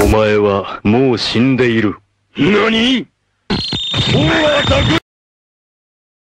お前はもう死んでいる。何？大和拓